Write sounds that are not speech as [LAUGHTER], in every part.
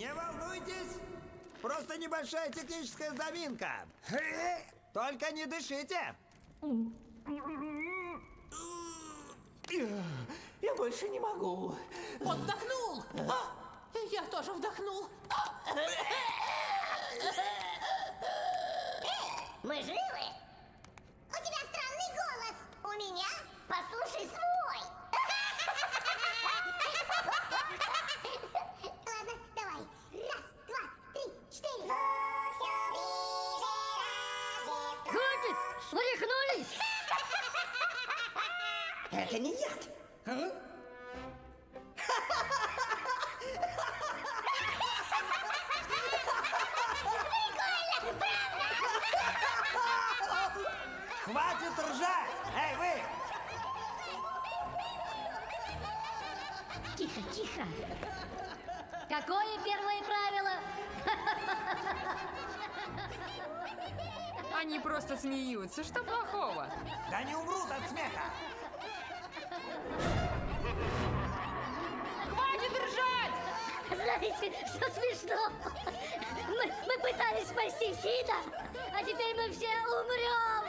Не волнуйтесь, просто небольшая техническая заминка. Только не дышите. Я больше не могу. Он вдохнул! А, я тоже вдохнул. Мы живы? Вы рехнулись? Это не яд. А? Хватит ржать! Эй, вы! Тихо, тихо. Какое первое правило? [LAUGHS] Они просто смеются. Что плохого? Да не умрут от смеха! Хватит ржать! Знаете, что смешно? Мы, мы пытались спасти Сида, а теперь мы все умрем.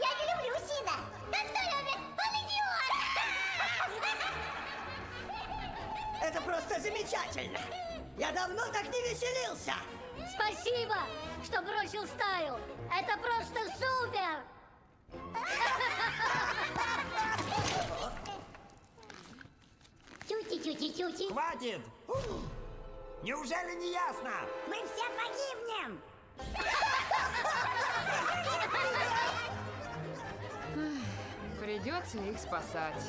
Я не люблю Сина. Да кто любит? Он идиот. Это просто замечательно. Я давно так не веселился. Спасибо, что бросил стаю. Это просто супер. Тюти-тюти-тюти. Хватит! Неужели не ясно? Мы все погибнем. Придется их спасать.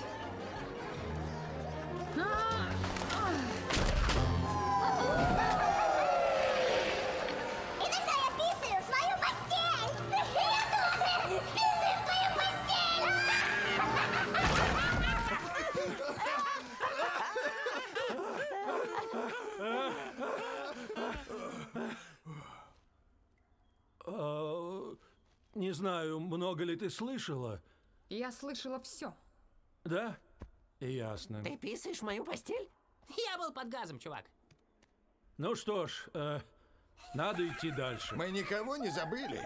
Не знаю, много ли ты слышала? Я слышала все. Да? Ясно. Ты писаешь в мою постель? Я был под газом, чувак. Ну что ж, э, надо идти дальше. Мы никого не забыли.